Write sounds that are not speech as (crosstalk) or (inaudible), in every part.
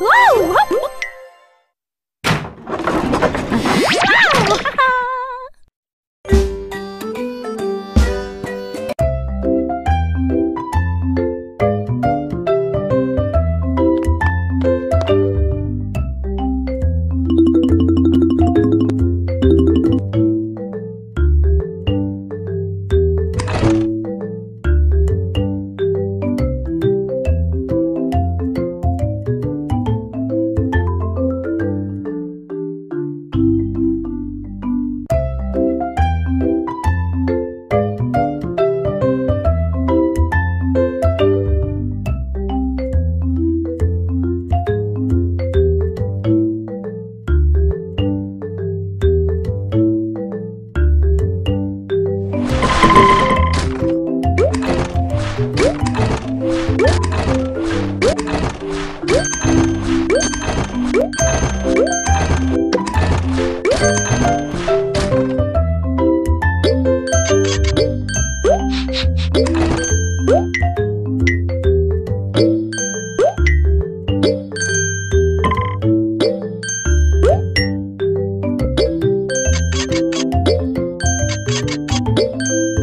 Whoa! (laughs)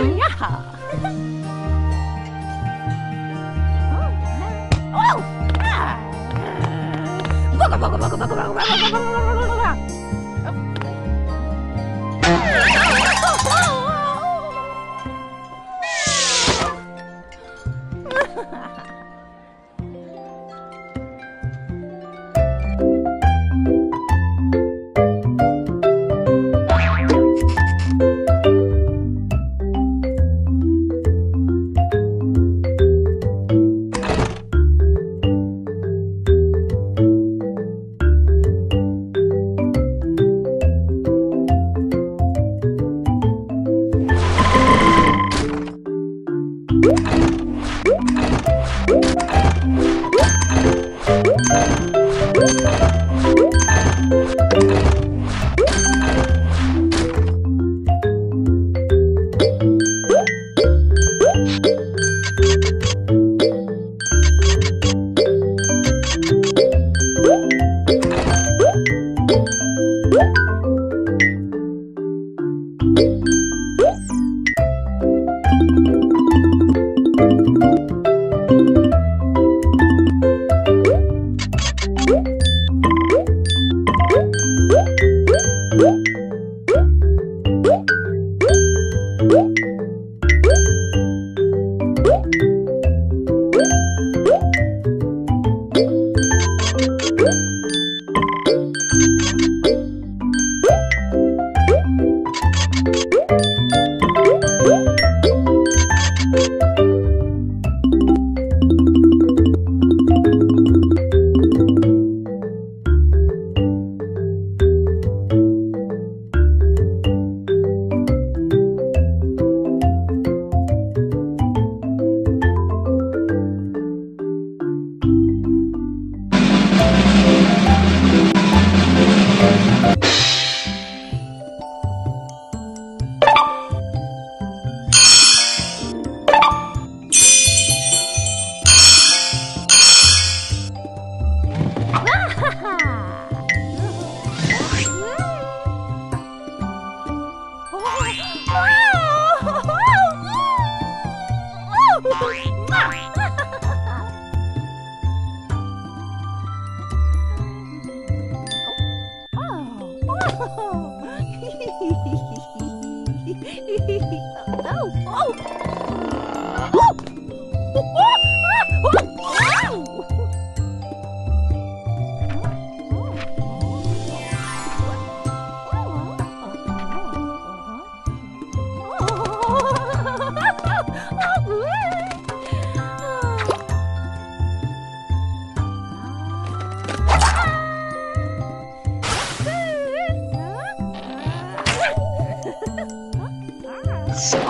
Yeah. oh. Oh. Ah. So.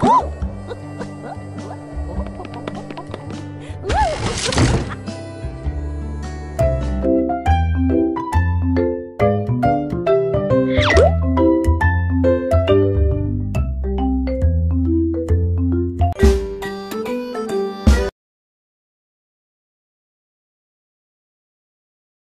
어?